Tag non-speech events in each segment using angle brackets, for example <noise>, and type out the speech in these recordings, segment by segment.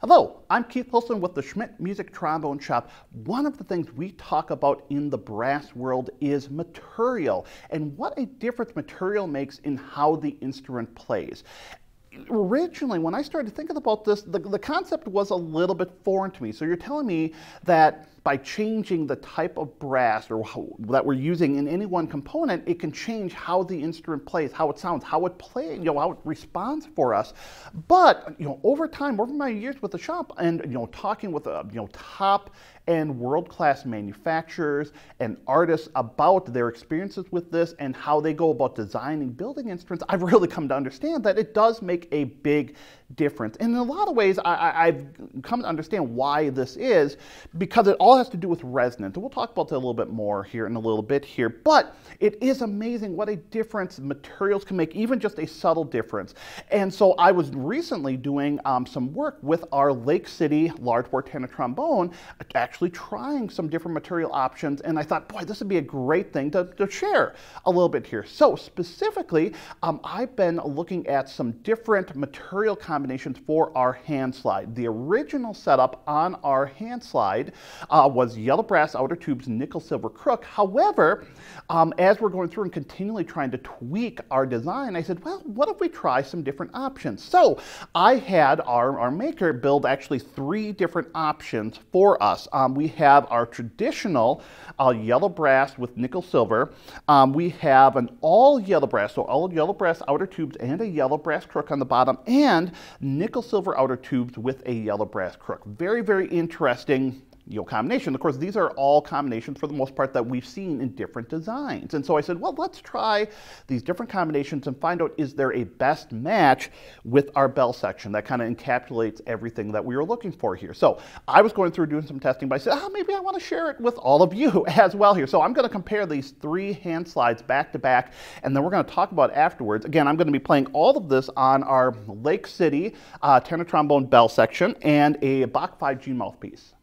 Hello, I'm Keith Wilson with the Schmitt Music Trombone Shop. One of the things we talk about in the brass world is material and what a difference material makes in how the instrument plays originally, when I started thinking about this, the, the concept was a little bit foreign to me. So you're telling me that by changing the type of brass or that we're using in any one component, it can change how the instrument plays, how it sounds, how it plays, you know, how it responds for us. But you know, over time, over my years with the shop, and you know, talking with uh, you know top and world-class manufacturers and artists about their experiences with this and how they go about designing building instruments, I've really come to understand that it does make a big difference. And in a lot of ways, I, have come to understand why this is because it all has to do with resonance. And we'll talk about that a little bit more here in a little bit here. But it is amazing what a difference materials can make, even just a subtle difference. And so I was recently doing um, some work with our Lake City large bore tenor trombone, actually trying some different material options. And I thought, boy, this would be a great thing to, to share a little bit here. So specifically, um, I've been looking at some different material combinations combinations for our hand slide. The original setup on our hand slide uh, was yellow brass outer tubes, nickel silver crook. However, um, as we're going through and continually trying to tweak our design, I said, well, what if we try some different options? So I had our, our maker build actually three different options for us. Um, we have our traditional uh, yellow brass with nickel silver. Um, we have an all yellow brass, so all yellow brass outer tubes and a yellow brass crook on the bottom. And nickel silver outer tubes with a yellow brass crook. Very, very interesting you combination. Of course, these are all combinations for the most part that we've seen in different designs. And so I said, well, let's try these different combinations and find out is there a best match with our bell section that kind of encapsulates everything that we were looking for here. So I was going through doing some testing, but I said, oh, maybe I want to share it with all of you <laughs> as well here. So I'm going to compare these three hand slides back to back, and then we're going to talk about afterwards. Again, I'm going to be playing all of this on our Lake City uh, tenor trombone bell section and a Bach 5G mouthpiece.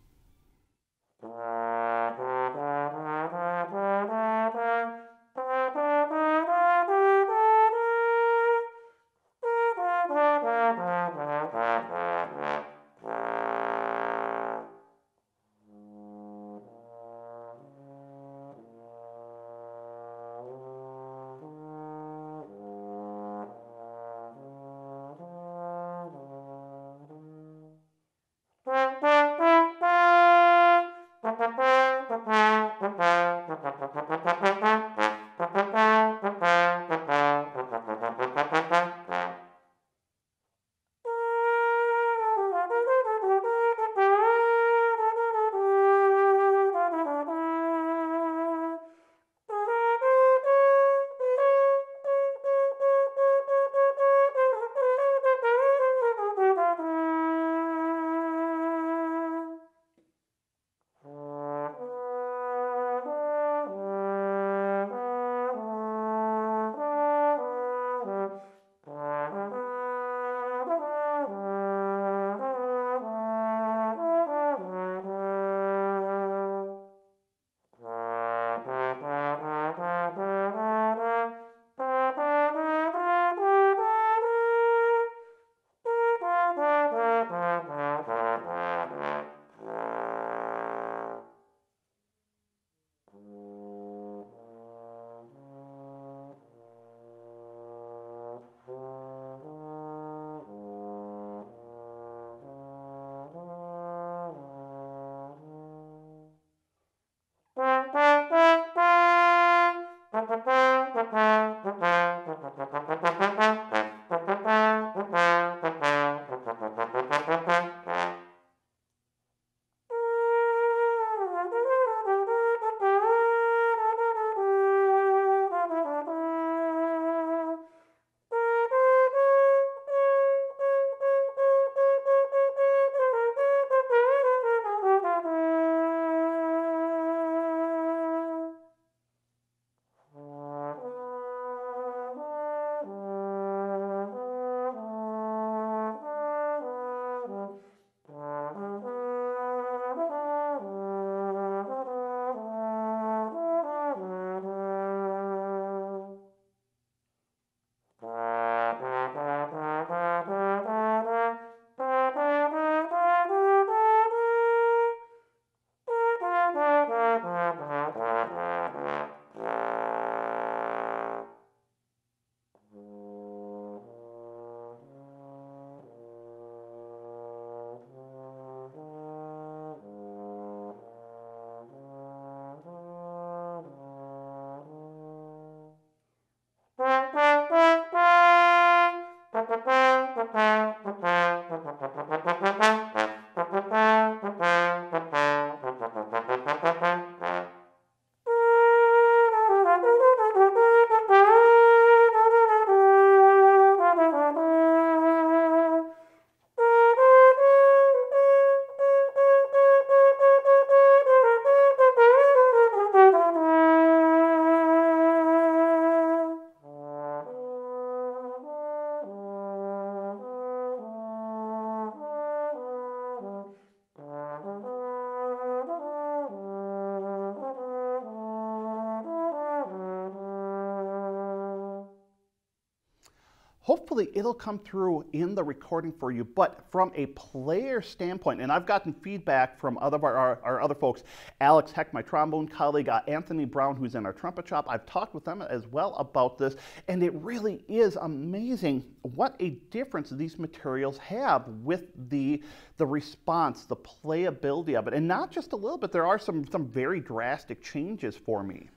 Hopefully it'll come through in the recording for you. But from a player standpoint, and I've gotten feedback from other our, our, our other folks, Alex Heck, my trombone colleague, uh, Anthony Brown, who's in our trumpet shop. I've talked with them as well about this, and it really is amazing what a difference these materials have with the, the response, the playability of it. And not just a little bit, there are some, some very drastic changes for me.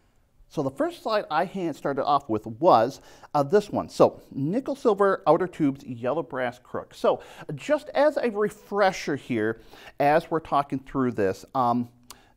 So the first slide I hand started off with was uh, this one. So nickel silver outer tubes yellow brass crook. So just as a refresher here, as we're talking through this, um,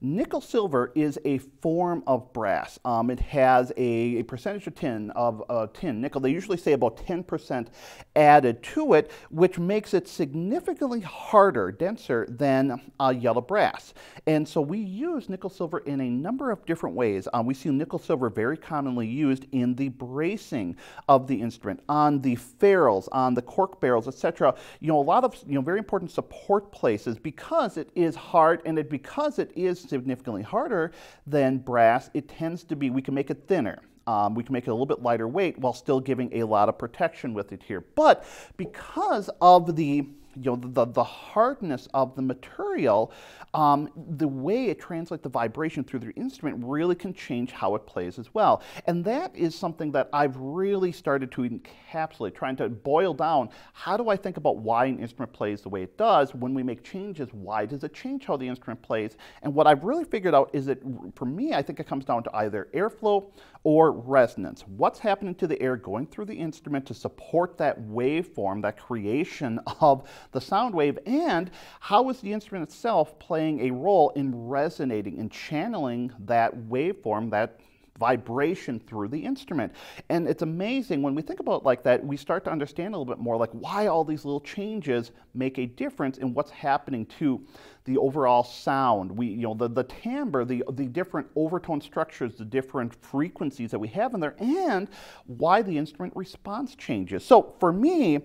Nickel silver is a form of brass. Um, it has a, a, percentage of tin, of uh, tin, nickel. They usually say about 10% added to it, which makes it significantly harder, denser than uh, yellow brass. And so we use nickel silver in a number of different ways. Um, we see nickel silver very commonly used in the bracing of the instrument, on the ferrules, on the cork barrels, etc. You know, a lot of you know very important support places because it is hard and it because it is significantly harder than brass, it tends to be, we can make it thinner. Um, we can make it a little bit lighter weight while still giving a lot of protection with it here. But because of the you know, the, the hardness of the material, um, the way it translates the vibration through the instrument really can change how it plays as well. And that is something that I've really started to encapsulate, trying to boil down how do I think about why an instrument plays the way it does? When we make changes, why does it change how the instrument plays? And what I've really figured out is that for me, I think it comes down to either airflow or resonance. What's happening to the air going through the instrument to support that waveform, that creation of the sound wave, and how is the instrument itself playing a role in resonating and channeling that waveform, that vibration through the instrument. And it's amazing when we think about it like that, we start to understand a little bit more like why all these little changes make a difference in what's happening to the overall sound. We, you know, the, the timbre, the, the different overtone structures, the different frequencies that we have in there, and why the instrument response changes. So for me,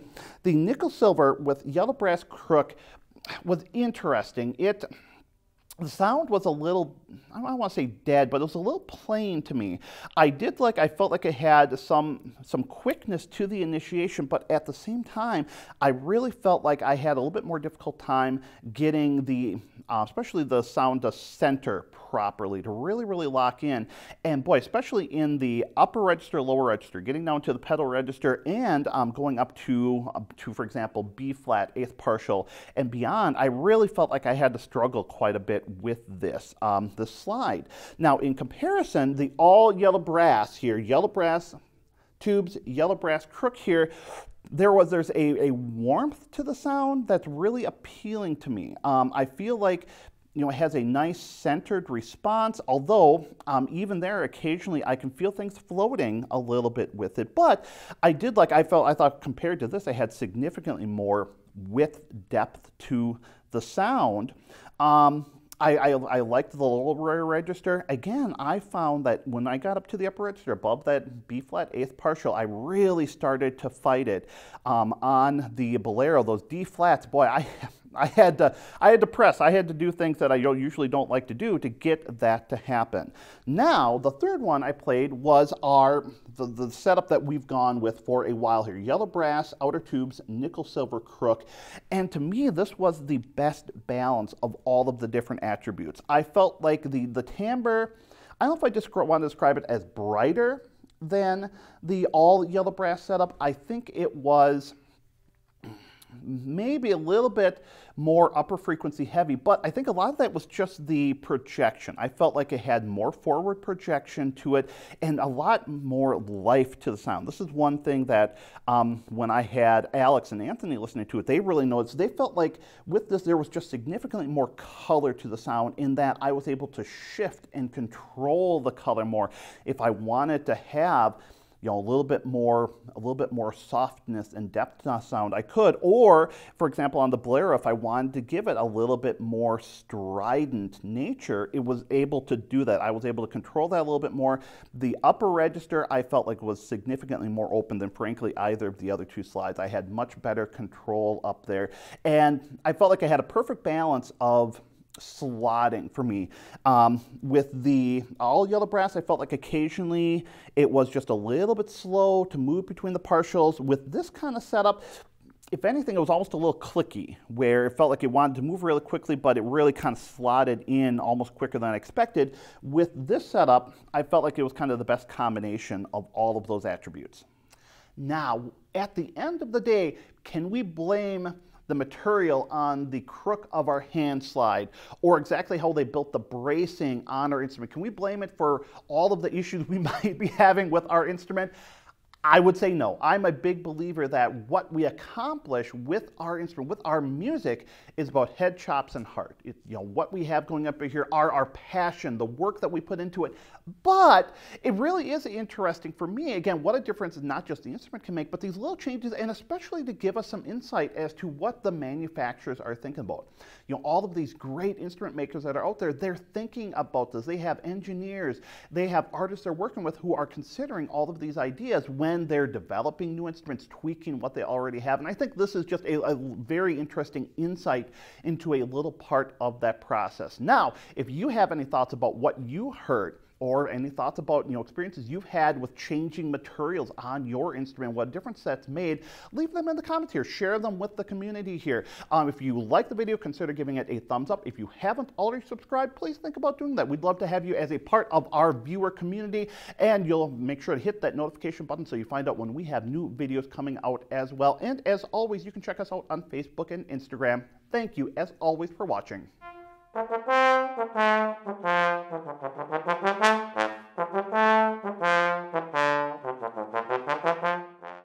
the nickel silver with yellow brass crook was interesting. It the sound was a little, I don't want to say dead, but it was a little plain to me. I did like, I felt like it had some, some quickness to the initiation, but at the same time, I really felt like I had a little bit more difficult time getting the, uh, especially the sound to center properly, to really, really lock in. And boy, especially in the upper register, lower register, getting down to the pedal register and um, going up to, uh, to, for example, B flat, eighth partial, and beyond, I really felt like I had to struggle quite a bit with this, um, this slide. Now, in comparison, the all yellow brass here, yellow brass tubes, yellow brass crook here, there was there's a, a warmth to the sound that's really appealing to me. Um, I feel like you know, it has a nice centered response, although um, even there, occasionally I can feel things floating a little bit with it. But I did like, I felt, I thought compared to this, I had significantly more width, depth to the sound. Um, I, I, I, liked the lower register. Again, I found that when I got up to the upper register, above that B flat eighth partial, I really started to fight it um, on the bolero. Those D flats, boy, I <laughs> I had to, I had to press. I had to do things that I usually don't like to do to get that to happen. Now, the third one I played was our the, the setup that we've gone with for a while here. Yellow brass, outer tubes, nickel silver crook. And to me, this was the best balance of all of the different attributes. I felt like the, the timbre, I don't know if I just want to describe it as brighter than the all yellow brass setup. I think it was maybe a little bit more upper frequency heavy, but I think a lot of that was just the projection. I felt like it had more forward projection to it and a lot more life to the sound. This is one thing that um, when I had Alex and Anthony listening to it, they really noticed. They felt like with this, there was just significantly more color to the sound in that I was able to shift and control the color more. If I wanted to have you know, a little bit more, a little bit more softness and depth to sound, I could. Or, for example, on the Bolero, if I wanted to give it a little bit more strident nature, it was able to do that. I was able to control that a little bit more. The upper register, I felt like was significantly more open than, frankly, either of the other two slides. I had much better control up there. And I felt like I had a perfect balance of slotting for me. Um, with the all yellow brass, I felt like occasionally it was just a little bit slow to move between the partials. With this kind of setup, if anything, it was almost a little clicky, where it felt like it wanted to move really quickly, but it really kind of slotted in almost quicker than I expected. With this setup, I felt like it was kind of the best combination of all of those attributes. Now, at the end of the day, can we blame the material on the crook of our hand slide or exactly how they built the bracing on our instrument? Can we blame it for all of the issues <laughs> we might be having with our instrument? I would say no. I'm a big believer that what we accomplish with our instrument, with our music, is about head, chops, and heart. It, you know, what we have going up here are our passion, the work that we put into it. But it really is interesting for me, again, what a difference not just the instrument can make, but these little changes, and especially to give us some insight as to what the manufacturers are thinking about. You know, all of these great instrument makers that are out there, they're thinking about this. They have engineers, they have artists they're working with who are considering all of these ideas when they're developing new instruments, tweaking what they already have. And I think this is just a, a very interesting insight into a little part of that process. Now, if you have any thoughts about what you heard, or any thoughts about you know experiences you've had with changing materials on your instrument, what difference that's made, leave them in the comments here. Share them with the community here. Um, if you like the video, consider giving it a thumbs up. If you haven't already subscribed, please think about doing that. We'd love to have you as a part of our viewer community, and you'll make sure to hit that notification button so you find out when we have new videos coming out as well. And as always, you can check us out on Facebook and Instagram. Thank you, as always, for watching. Thank you.